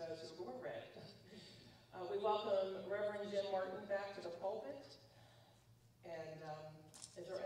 red. Uh, we welcome Reverend Jim Martin back to the pulpit. And um, is there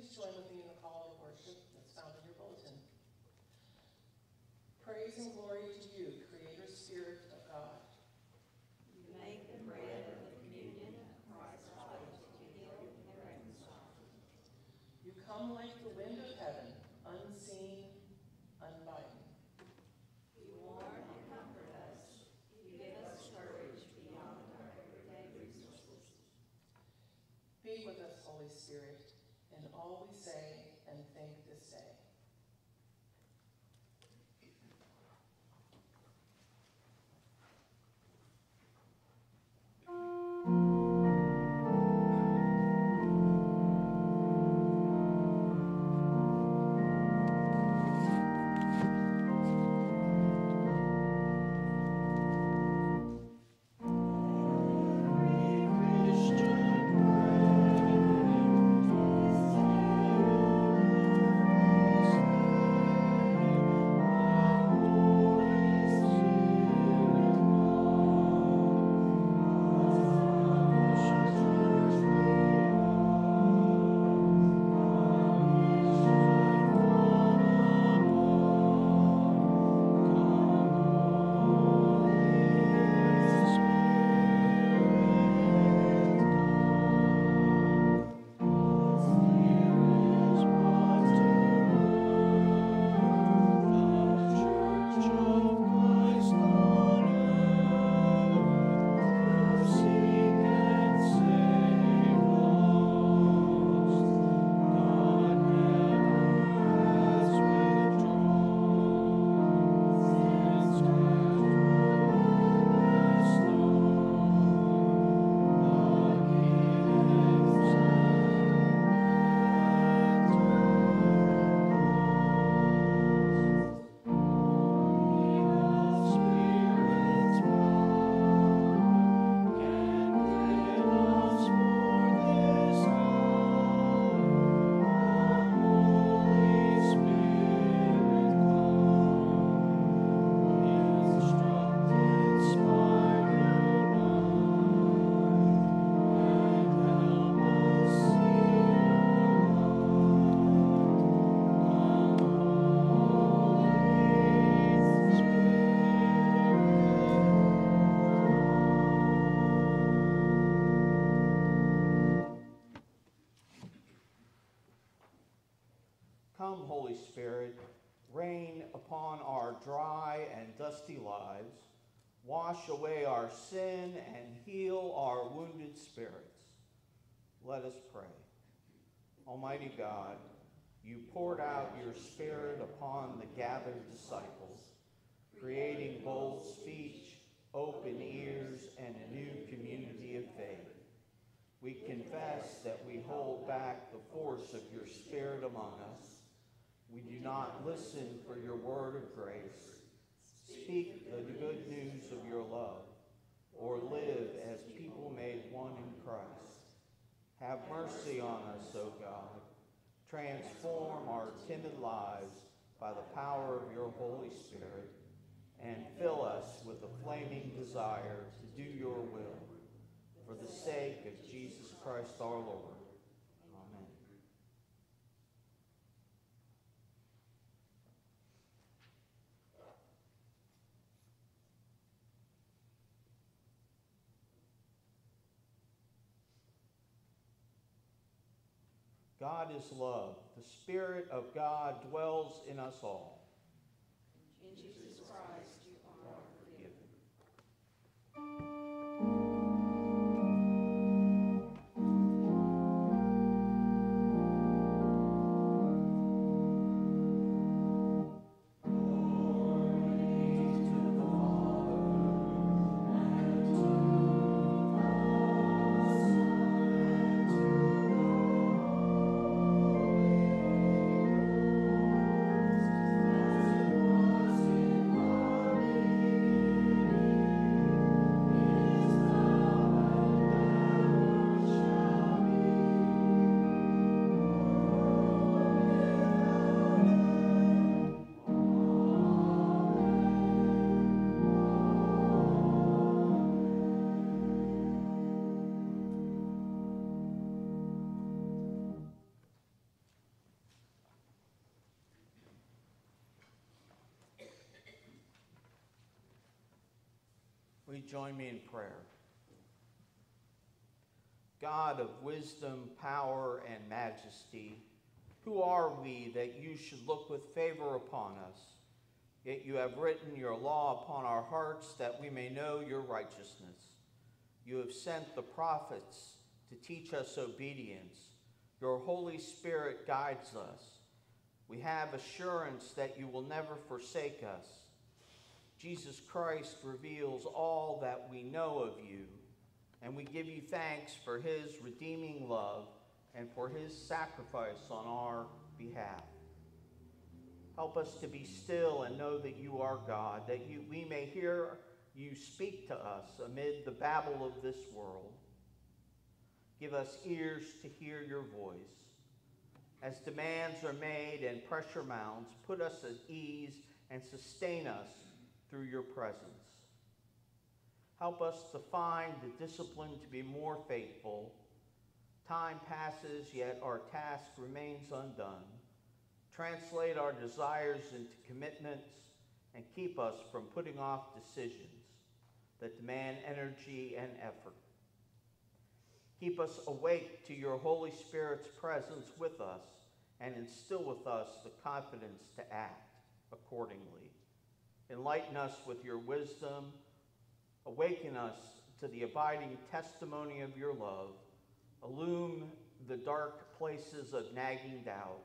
Please join with me in the call of worship that's found in your bulletin. Praise and glory to you, Creator Spirit of God. You make the bread of the communion of Christ's body to heal and reconcile. You come like the wind Come, Holy Spirit, rain upon our dry and dusty lives. Wash away our sin and heal our wounded spirits. Let us pray. Almighty God, you poured out your Spirit upon the gathered disciples, creating bold speech, open ears, and a new community of faith. We confess that we hold back the force of your Spirit among us. We do not listen for your word of grace, speak the good news of your love, or live as people made one in Christ. Have mercy on us, O God. Transform our timid lives by the power of your Holy Spirit, and fill us with a flaming desire to do your will for the sake of Jesus Christ our Lord. Amen. God is love. The Spirit of God dwells in us all. In Will you join me in prayer? God of wisdom, power, and majesty, who are we that you should look with favor upon us? Yet you have written your law upon our hearts that we may know your righteousness. You have sent the prophets to teach us obedience. Your Holy Spirit guides us. We have assurance that you will never forsake us. Jesus Christ reveals all that we know of you, and we give you thanks for his redeeming love and for his sacrifice on our behalf. Help us to be still and know that you are God, that you, we may hear you speak to us amid the babble of this world. Give us ears to hear your voice. As demands are made and pressure mounts, put us at ease and sustain us through your presence. Help us to find the discipline to be more faithful. Time passes, yet our task remains undone. Translate our desires into commitments and keep us from putting off decisions that demand energy and effort. Keep us awake to your Holy Spirit's presence with us and instill with us the confidence to act accordingly. Enlighten us with your wisdom. Awaken us to the abiding testimony of your love. Illume the dark places of nagging doubt.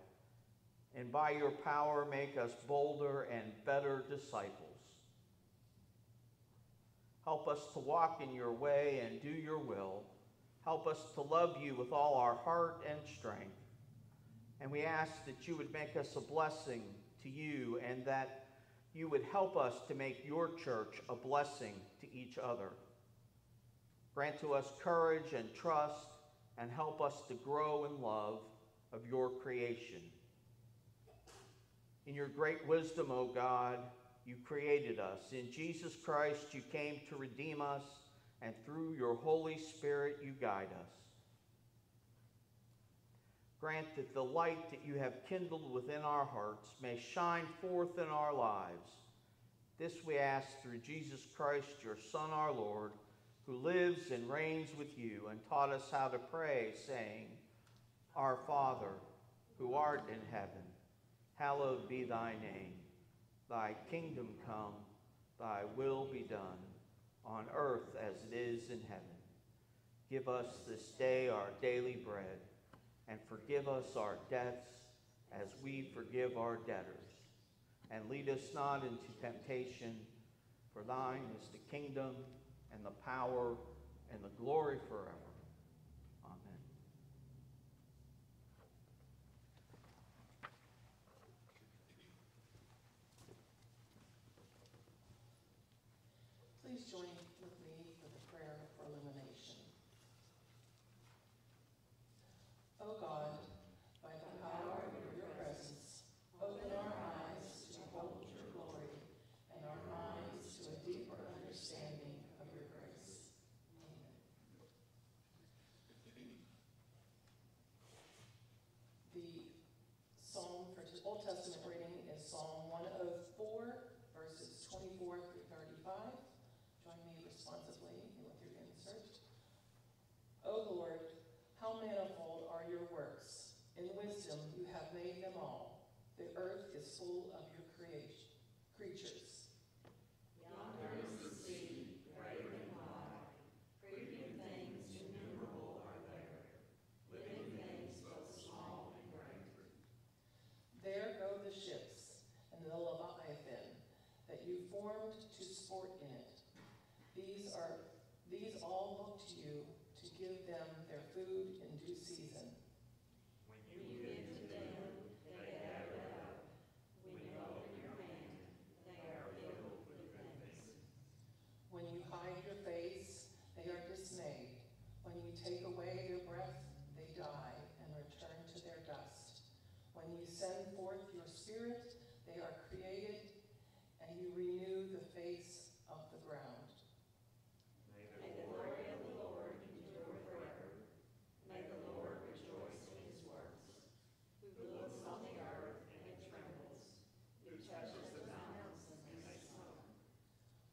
And by your power, make us bolder and better disciples. Help us to walk in your way and do your will. Help us to love you with all our heart and strength. And we ask that you would make us a blessing to you and that you would help us to make your church a blessing to each other. Grant to us courage and trust and help us to grow in love of your creation. In your great wisdom, O God, you created us. In Jesus Christ, you came to redeem us, and through your Holy Spirit, you guide us. Grant that the light that you have kindled within our hearts may shine forth in our lives. This we ask through Jesus Christ, your Son, our Lord, who lives and reigns with you and taught us how to pray, saying, Our Father, who art in heaven, hallowed be thy name. Thy kingdom come, thy will be done, on earth as it is in heaven. Give us this day our daily bread, and forgive us our debts as we forgive our debtors. And lead us not into temptation, for thine is the kingdom, and the power, and the glory forever. Amen. Please join with me for the prayer for illumination. O God, by the power of your presence, open our eyes to behold your glory and our minds to a deeper understanding of your grace. Amen. The psalm for t- Old Testament reading is Psalm 104, verses 24 through 35. Join me responsively with your insert. O Lord, how manifold are your works! In wisdom you have made them all. The earth is full of your creation, creatures. Yonder is the sea, great and wide, creeping things innumerable are there, living things both small and great. There go the ships and the Leviathan that you formed to sport in it. These are these all look to you to give them their food in due season. You give to them, they gather it up. When you open your hand, they are filled with things. When you hide your face, they are dismayed. When you take away their breath, they die and return to their dust. When you send forth your spirit, they are created, and you renew the face of the ground. May the glory of the Lord endure forever. May the Lord rejoice in his works. Who looks on the earth and it trembles, who touches the mountains and they smoke.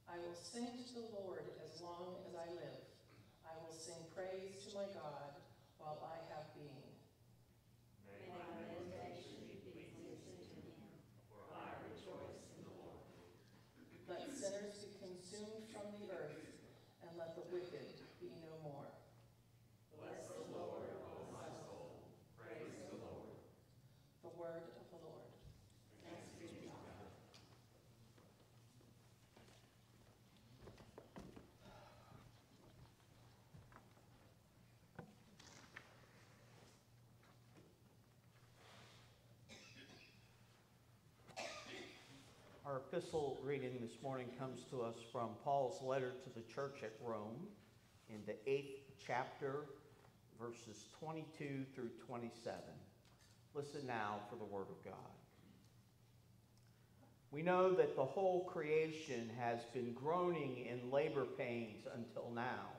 I will sing to the Lord as long as I live. I will sing praise to my God while I have being. May my meditation be pleasing to him, for I rejoice in the Lord. Let sinners be consumed from the earth, and let the wicked be no more. Bless the Lord, O my soul. Praise the Lord. The word of the Lord. Thanks be to God. Our epistle reading this morning comes to us from Paul's letter to the church at Rome in the eighth chapter, verses 22 through 27. Listen now for the word of God. We know that the whole creation has been groaning in labor pains until now.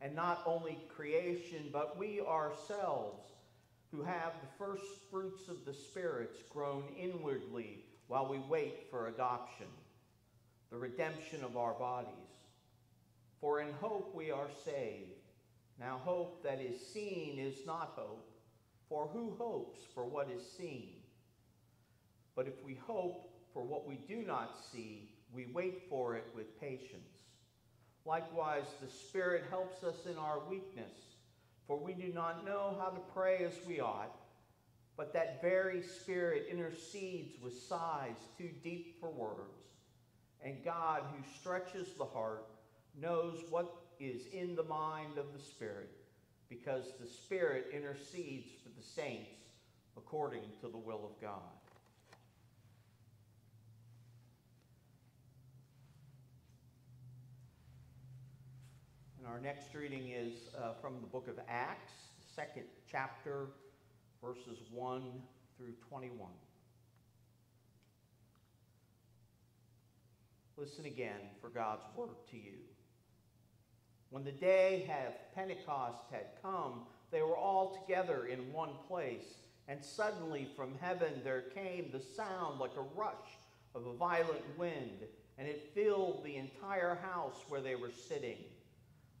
And not only creation, but we ourselves, who have the first fruits of the spirits, groan inwardly while we wait for adoption, the redemption of our bodies. For in hope we are saved. Now, hope that is seen is not hope, for who hopes for what is seen? But if we hope for what we do not see, we wait for it with patience. Likewise, the Spirit helps us in our weakness, for we do not know how to pray as we ought. But that very Spirit intercedes with sighs too deep for words. And God, who stretches the heart, knows what is in the mind of the Spirit, because the Spirit intercedes for the saints according to the will of God. And our next reading is uh, from the book of Acts, second chapter, verses 1 through 21. Listen again for God's word to you. When the day of Pentecost had come, they were all together in one place, and suddenly from heaven there came the sound like a rush of a violent wind, and it filled the entire house where they were sitting.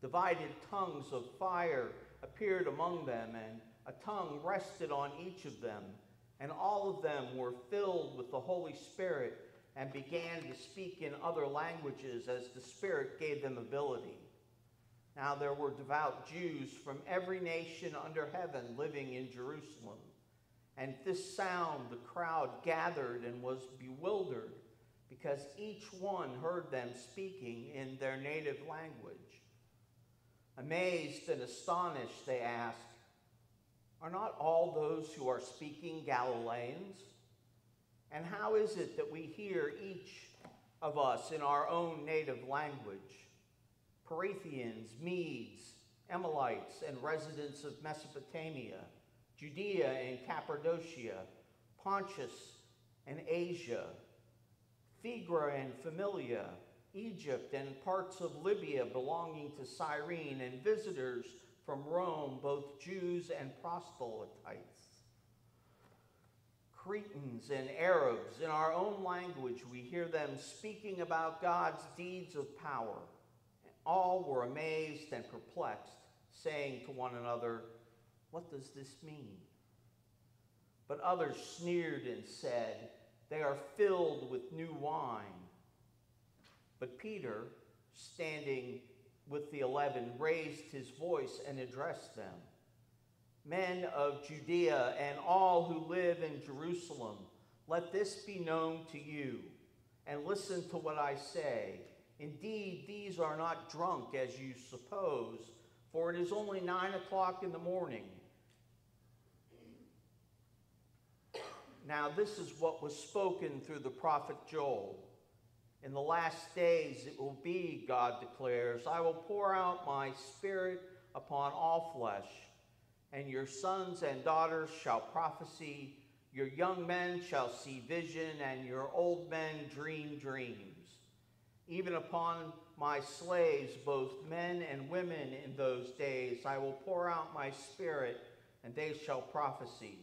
Divided tongues of fire appeared among them, and a tongue rested on each of them. And all of them were filled with the Holy Spirit and began to speak in other languages as the Spirit gave them ability. Now there were devout Jews from every nation under heaven living in Jerusalem. And at this sound, the crowd gathered and was bewildered because each one heard them speaking in their native language. Amazed and astonished, they asked, Are not all those who are speaking Galileans? And how is it that we hear each of us in our own native language? Parthians, Medes, Elamites, and residents of Mesopotamia, Judea and Cappadocia, Pontus and Asia, Phrygia and Pamphylia, Egypt and parts of Libya belonging to Cyrene, and visitors from Rome, both Jews and proselytes. Cretans and Arabs, in our own language, we hear them speaking about God's deeds of power. All were amazed and perplexed, saying to one another, What does this mean? But others sneered and said, They are filled with new wine. But Peter, standing with the eleven, raised his voice and addressed them Men of Judea and all who live in Jerusalem, let this be known to you, and listen to what I say. Indeed, these are not drunk as you suppose, for it is only nine o'clock in the morning. Now, this is what was spoken through the prophet Joel. In the last days it will be, God declares, I will pour out my spirit upon all flesh, and your sons and daughters shall prophesy, your young men shall see vision, and your old men dream dreams. Even upon my slaves, both men and women, in those days I will pour out my spirit, and they shall prophesy.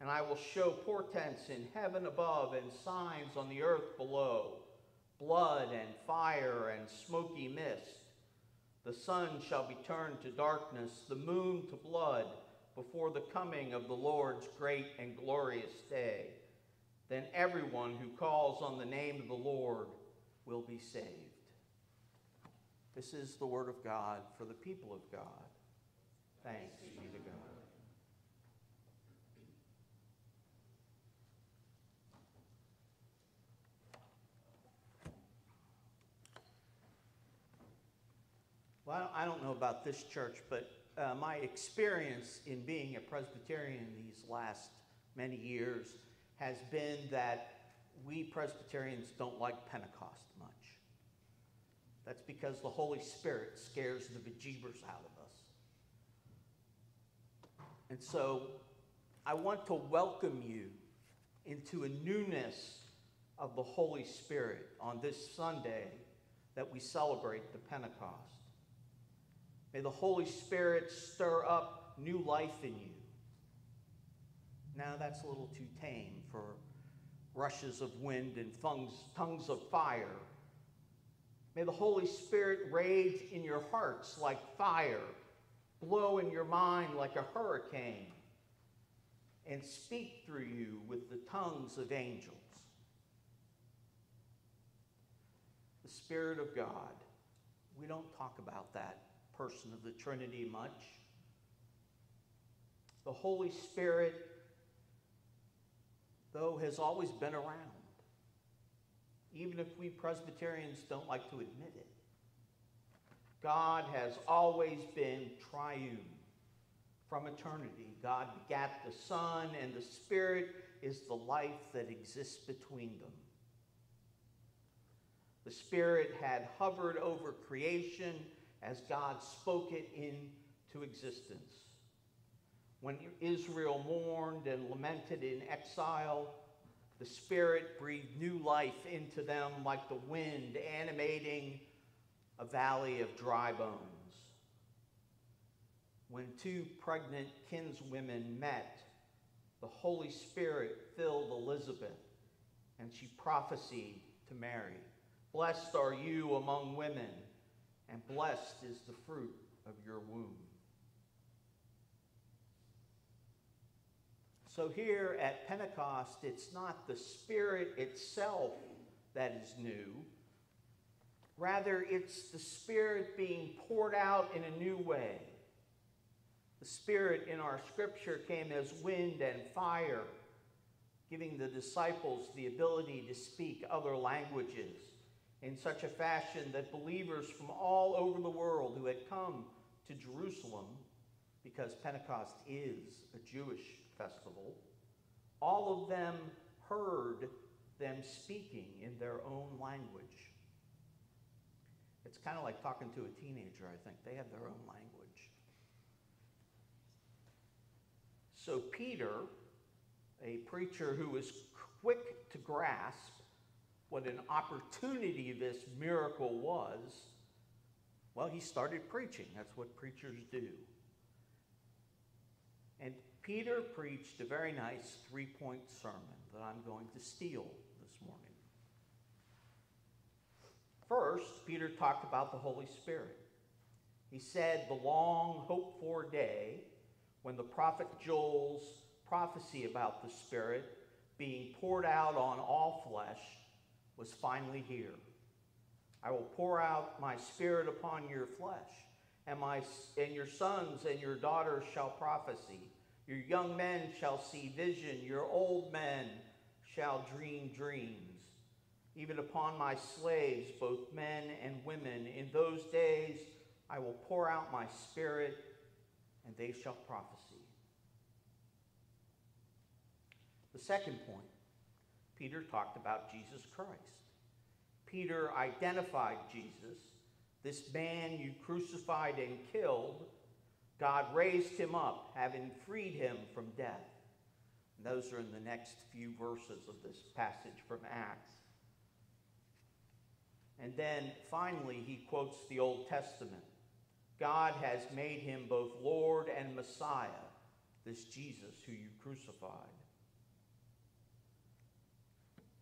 And I will show portents in heaven above and signs on the earth below blood and fire and smoky mist. The sun shall be turned to darkness, the moon to blood, before the coming of the Lord's great and glorious day. Then everyone who calls on the name of the Lord will be saved. This is the word of God for the people of God. Thanks be to God. Well, I don't know about this church, but uh, my experience in being a Presbyterian these last many years has been that we Presbyterians don't like Pentecost much. That's because the Holy Spirit scares the bejeebers out of us. And so I want to welcome you into a newness of the Holy Spirit on this Sunday that we celebrate the Pentecost. May the Holy Spirit stir up new life in you. Now, that's a little too tame for rushes of wind and tongues of fire. May the Holy Spirit rage in your hearts like fire, blow in your mind like a hurricane, and speak through you with the tongues of angels. The Spirit of God. We don't talk about that person of the Trinity much. The Holy Spirit, though, has always been around, even if we Presbyterians don't like to admit it. God has always been triune from eternity. God begat the Son, and the Spirit is the life that exists between them. The Spirit had hovered over creation as God spoke it into existence. When Israel mourned and lamented in exile, the Spirit breathed new life into them like the wind animating a valley of dry bones. When two pregnant kinswomen met, the Holy Spirit filled Elizabeth, and she prophesied to Mary Blessed are you among women and blessed is the fruit of your womb. So here at Pentecost, it's not the Spirit itself that is new. Rather, it's the Spirit being poured out in a new way. The Spirit in our scripture came as wind and fire, giving the disciples the ability to speak other languages in such a fashion that believers from all over the world who had come to Jerusalem, because Pentecost is a Jewish festival, all of them heard them speaking in their own language. It's kind of like talking to a teenager, I think. They have their own language. So, Peter, a preacher who was quick to grasp what an opportunity this miracle was, well, he started preaching. That's what preachers do. And Peter preached a very nice three point sermon that I'm going to steal this morning. First, Peter talked about the Holy Spirit. He said the long hoped for day when the prophet Joel's prophecy about the Spirit being poured out on all flesh was finally here. I will pour out my Spirit upon your flesh, and, my, and your sons and your daughters shall prophesy. Your young men shall see vision, your old men shall dream dreams. Even upon my slaves, both men and women, in those days I will pour out my Spirit, and they shall prophesy. The second point, Peter talked about Jesus Christ. Peter identified Jesus, this man you crucified and killed. God raised him up, having freed him from death. And those are in the next few verses of this passage from Acts. And then finally, he quotes the Old Testament God has made him both Lord and Messiah, this Jesus who you crucified.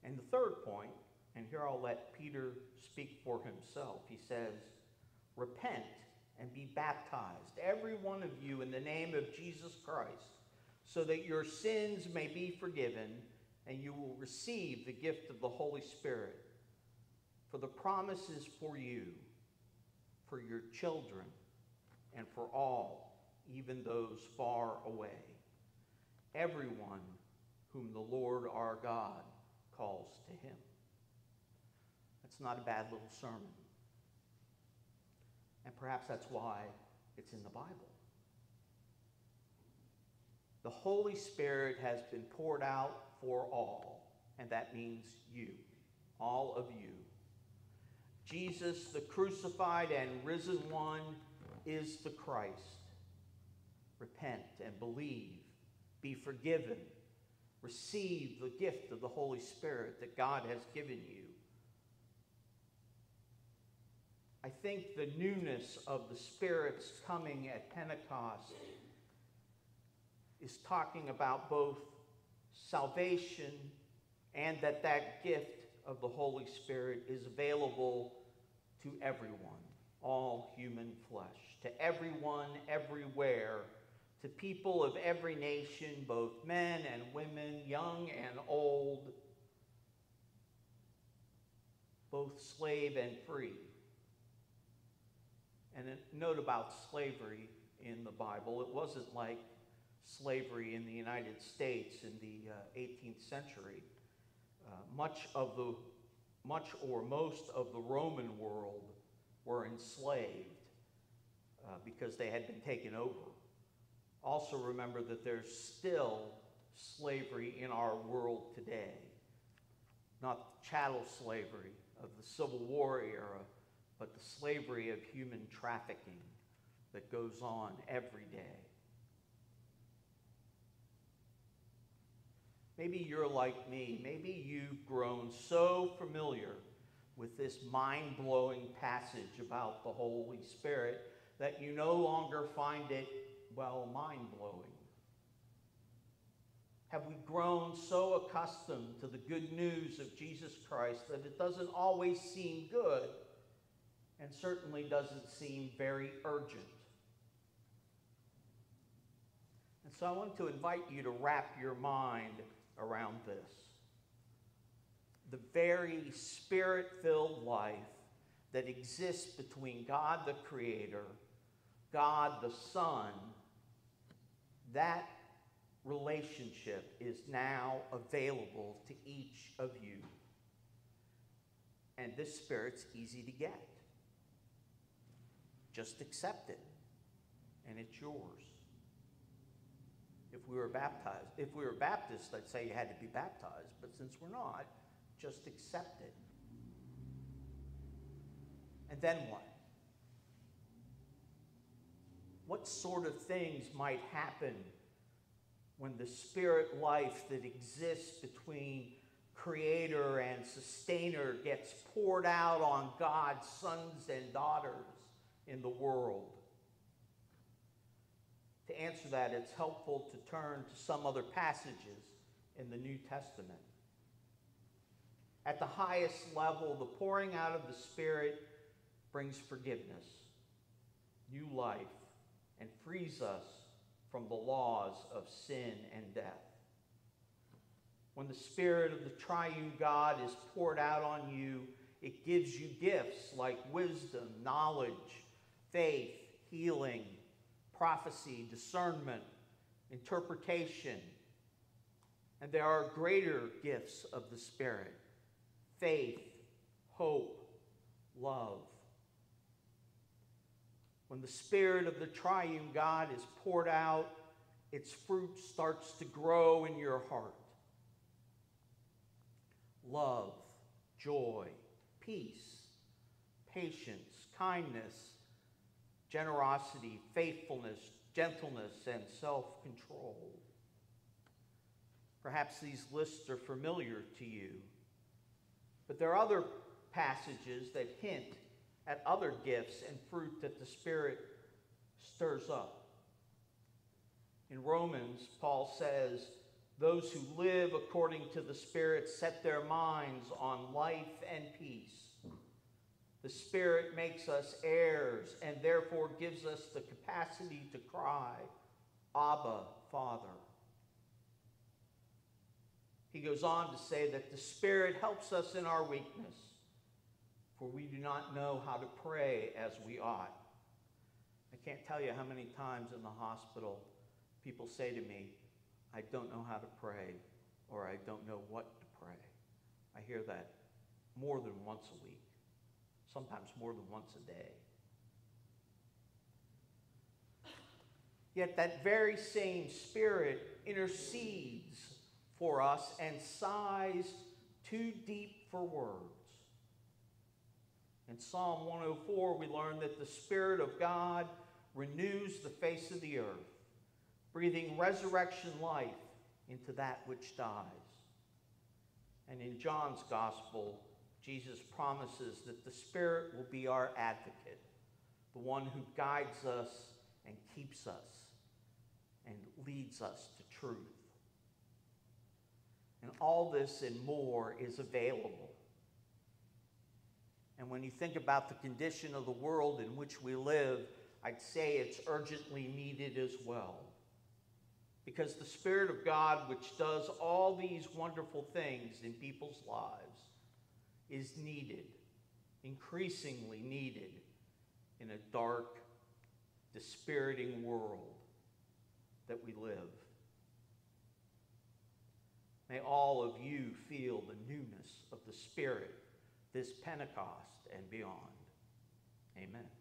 And the third point, and here I'll let Peter speak for himself, he says, Repent and be baptized, every one of you, in the name of Jesus Christ, so that your sins may be forgiven and you will receive the gift of the Holy Spirit. For the promise is for you, for your children, and for all, even those far away, everyone whom the Lord our God calls to him. That's not a bad little sermon. And perhaps that's why it's in the Bible. The Holy Spirit has been poured out for all, and that means you, all of you. Jesus, the crucified and risen one, is the Christ. Repent and believe, be forgiven, receive the gift of the Holy Spirit that God has given you. I think the newness of the Spirit's coming at Pentecost is talking about both salvation and that that gift of the Holy Spirit is available to everyone, all human flesh, to everyone, everywhere, to people of every nation, both men and women, young and old, both slave and free. And a note about slavery in the Bible it wasn't like slavery in the United States in the uh, 18th century. Uh, much of the much or most of the Roman world were enslaved uh, because they had been taken over. Also, remember that there's still slavery in our world today. Not chattel slavery of the Civil War era, but the slavery of human trafficking that goes on every day. Maybe you're like me. Maybe you've grown so familiar with this mind blowing passage about the Holy Spirit that you no longer find it, well, mind blowing. Have we grown so accustomed to the good news of Jesus Christ that it doesn't always seem good and certainly doesn't seem very urgent? And so I want to invite you to wrap your mind around this. The very spirit filled life that exists between God the Creator, God the Son, that relationship is now available to each of you. And this spirit's easy to get. Just accept it, and it's yours. If we were baptized, if we were Baptists, I'd say you had to be baptized, but since we're not, just accept it. And then what? What sort of things might happen when the spirit life that exists between creator and sustainer gets poured out on God's sons and daughters in the world? To answer that, it's helpful to turn to some other passages in the New Testament. At the highest level, the pouring out of the Spirit brings forgiveness, new life, and frees us from the laws of sin and death. When the Spirit of the triune God is poured out on you, it gives you gifts like wisdom, knowledge, faith, healing, prophecy, discernment, interpretation. And there are greater gifts of the Spirit faith, hope, love. When the Spirit of the triune God is poured out, its fruit starts to grow in your heart love, joy, peace, patience, kindness, generosity, faithfulness, gentleness, and self control. Perhaps these lists are familiar to you, but there are other passages that hint at other gifts and fruit that the Spirit stirs up. In Romans, Paul says, Those who live according to the Spirit set their minds on life and peace. The Spirit makes us heirs and therefore gives us the capacity to cry, Abba, Father. He goes on to say that the Spirit helps us in our weakness, for we do not know how to pray as we ought. I can't tell you how many times in the hospital people say to me, I don't know how to pray, or I don't know what to pray. I hear that more than once a week, sometimes more than once a day. Yet that very same Spirit intercedes for us and sighs too deep for words. In Psalm 104, we learn that the Spirit of God renews the face of the earth, breathing resurrection life into that which dies. And in John's Gospel, Jesus promises that the Spirit will be our advocate, the one who guides us and keeps us and leads us to truth. And all this and more is available. And when you think about the condition of the world in which we live, I'd say it's urgently needed as well. Because the Spirit of God, which does all these wonderful things in people's lives, is needed, increasingly needed, in a dark, dispiriting world that we live. May all of you feel the newness of the Spirit this Pentecost and beyond. Amen.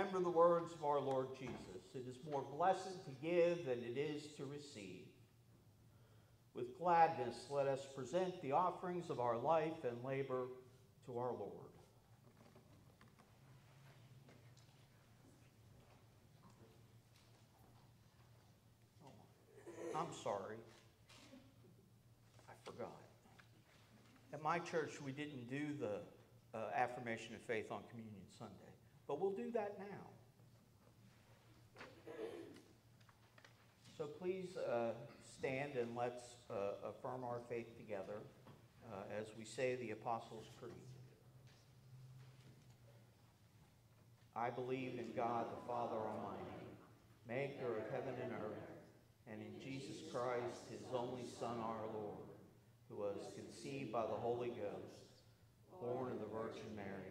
Remember the words of our Lord Jesus it is more blessed to give than it is to receive. With gladness, let us present the offerings of our life and labor to our Lord. Oh, I'm sorry. I forgot. At my church, we didn't do the uh, affirmation of faith on Communion Sunday, but we'll do that now. So please uh, stand and let's uh, affirm our faith together uh, as we say the Apostles' Creed. I believe in God the Father Almighty, maker of heaven and earth, and in Jesus Christ, his only Son, our Lord, who was conceived by the Holy Ghost, born of the Virgin Mary,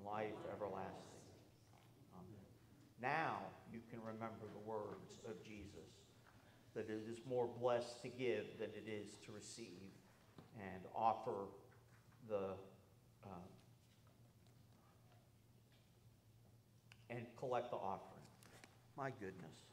and life everlasting. Amen. Now you can remember the words of Jesus, that it is more blessed to give than it is to receive, and offer the uh, and collect the offering. My goodness.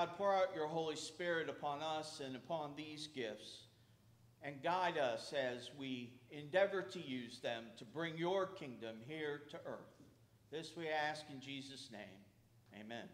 God, pour out your Holy Spirit upon us and upon these gifts, and guide us as we endeavor to use them to bring your kingdom here to earth. This we ask in Jesus' name. Amen.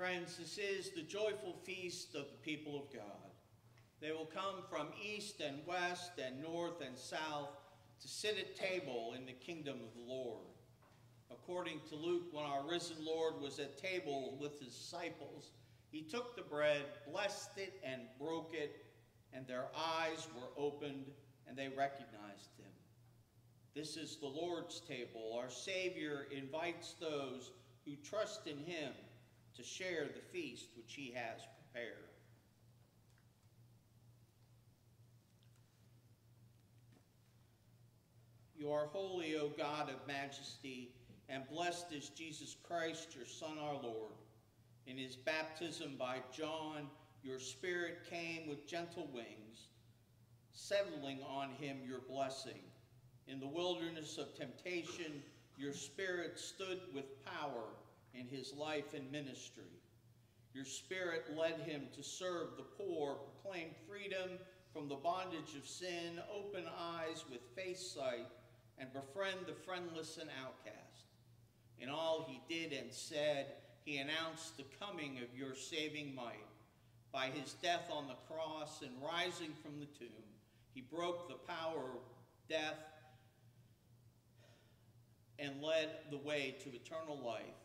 Friends, this is the joyful feast of the people of God. They will come from east and west and north and south to sit at table in the kingdom of the Lord. According to Luke, when our risen Lord was at table with his disciples, he took the bread, blessed it, and broke it, and their eyes were opened, and they recognized him. This is the Lord's table. Our Savior invites those who trust in him to share the feast which he has prepared. You are holy, O God of majesty, and blessed is Jesus Christ, your Son, our Lord. In his baptism by John, your Spirit came with gentle wings, settling on him your blessing. In the wilderness of temptation, your Spirit stood with power in his life and ministry. Your Spirit led him to serve the poor, proclaim freedom from the bondage of sin, open eyes with face sight, and befriend the friendless and outcast. In all he did and said, he announced the coming of your saving might. By his death on the cross and rising from the tomb, he broke the power of death and led the way to eternal life.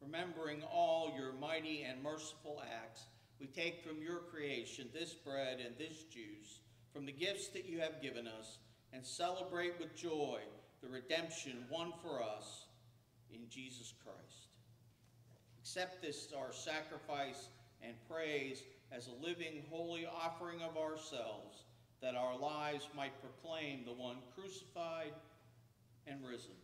Remembering all your mighty and merciful acts, we take from your creation this bread and this juice, from the gifts that you have given us, and celebrate with joy the redemption won for us in Jesus Christ. Accept this our sacrifice and praise as a living, holy offering of ourselves, that our lives might proclaim the one crucified and risen.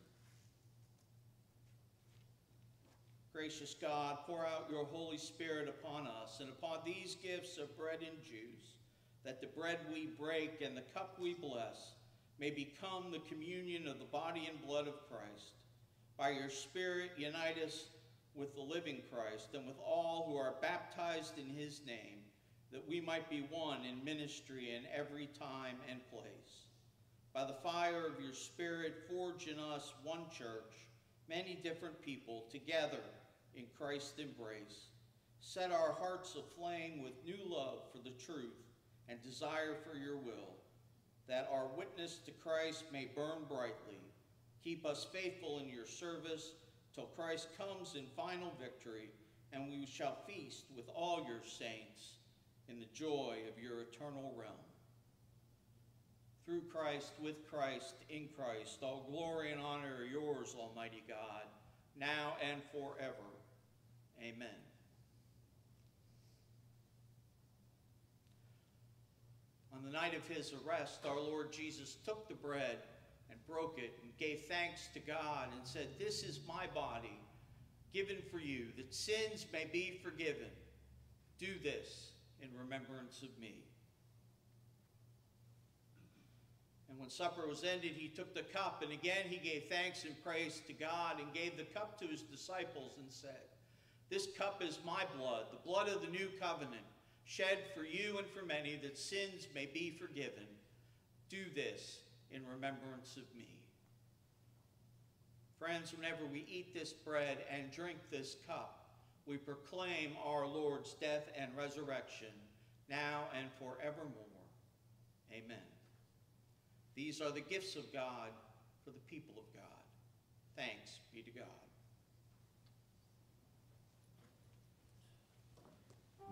Gracious God, pour out your Holy Spirit upon us and upon these gifts of bread and juice, that the bread we break and the cup we bless may become the communion of the body and blood of Christ. By your Spirit, unite us with the living Christ and with all who are baptized in his name, that we might be one in ministry in every time and place. By the fire of your Spirit, forge in us one church, many different people together in Christ's embrace. Set our hearts aflame with new love for the truth and desire for your will, that our witness to Christ may burn brightly. Keep us faithful in your service till Christ comes in final victory, and we shall feast with all your saints in the joy of your eternal realm. Through Christ, with Christ, in Christ, all glory and honor are yours, Almighty God, now and forever. Amen. On the night of his arrest, our Lord Jesus took the bread and broke it and gave thanks to God and said, This is my body given for you, that sins may be forgiven. Do this in remembrance of me. And when supper was ended, he took the cup, and again he gave thanks and praise to God, and gave the cup to his disciples, and said, This cup is my blood, the blood of the new covenant, shed for you and for many, that sins may be forgiven. Do this in remembrance of me. Friends, whenever we eat this bread and drink this cup, we proclaim our Lord's death and resurrection, now and forevermore. Amen. These are the gifts of God for the people of God. Thanks be to God.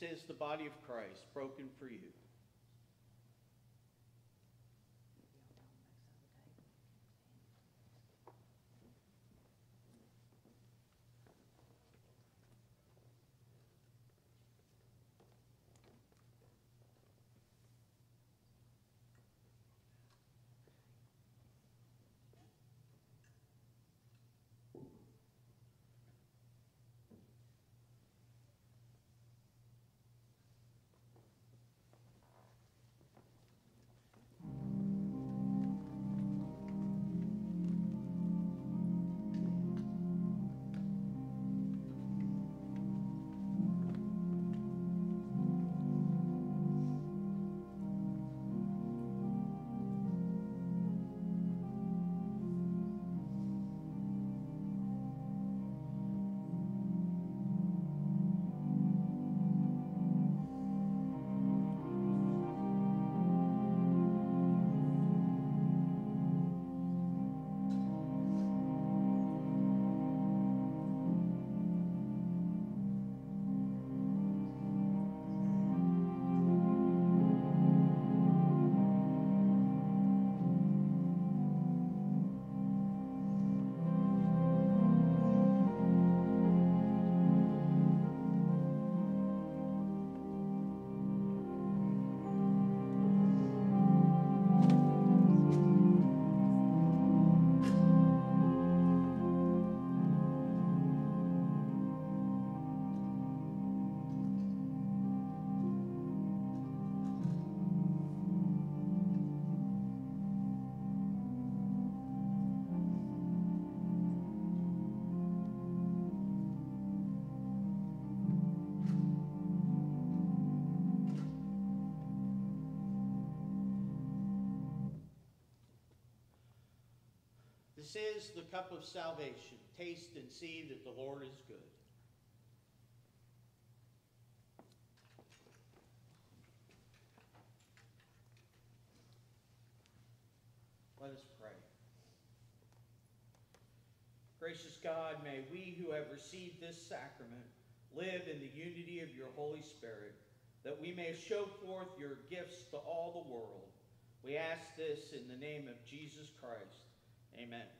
Is the body of Christ broken for you. Is the cup of salvation. Taste and see that the Lord is good. Let us pray. Gracious God, may we who have received this sacrament live in the unity of your Holy Spirit, that we may show forth your gifts to all the world. We ask this in the name of Jesus Christ. Amen.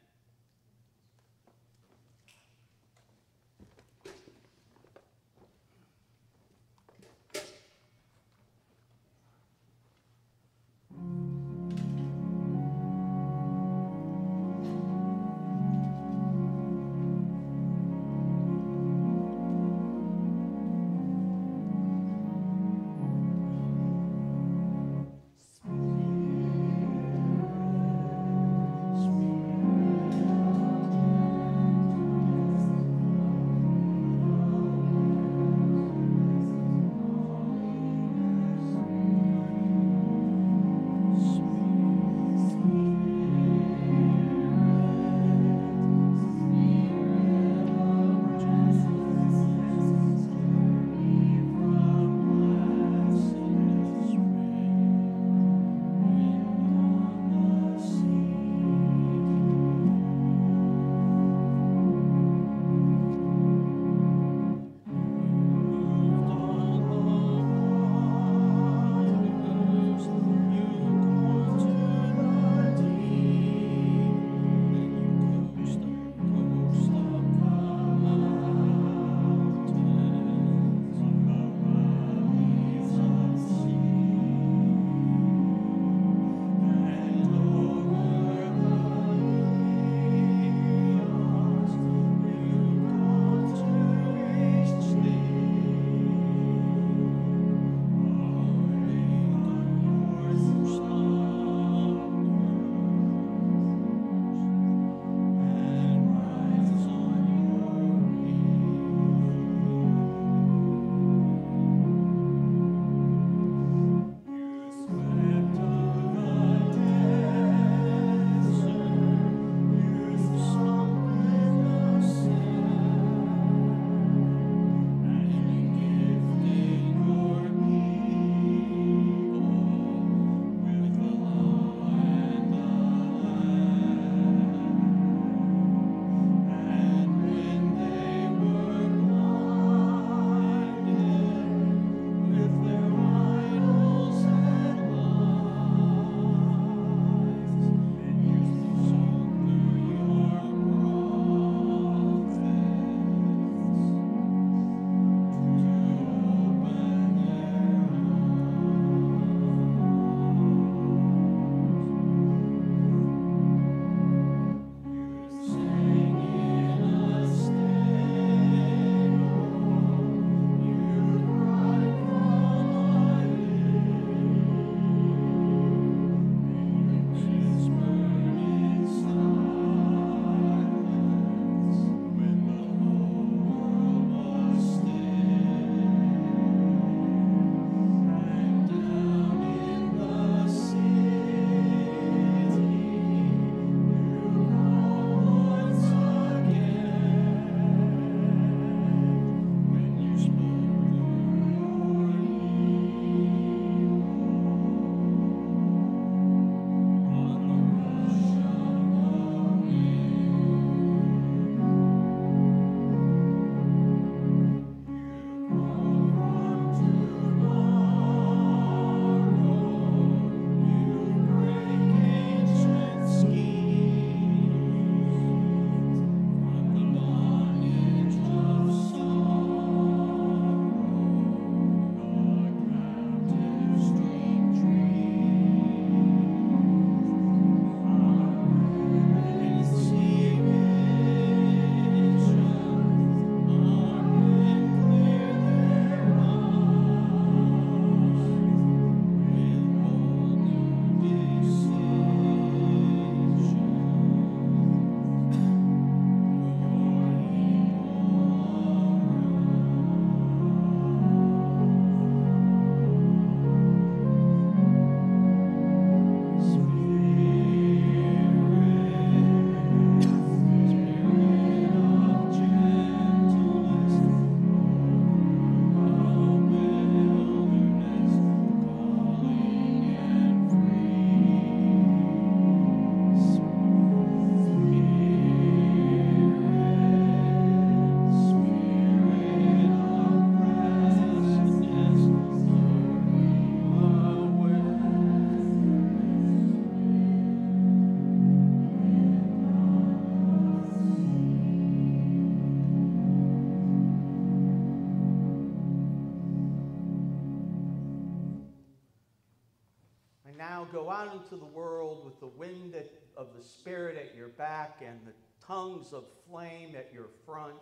Into the world with the wind of the Spirit at your back and the tongues of flame at your front.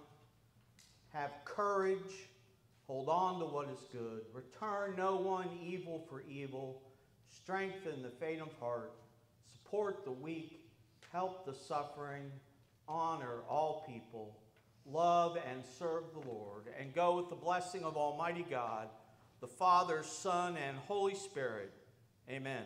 Have courage. Hold on to what is good. Return no one evil for evil. Strengthen the faint of heart. Support the weak. Help the suffering. Honor all people. Love and serve the Lord. And go with the blessing of Almighty God, the Father, Son, and Holy Spirit. Amen.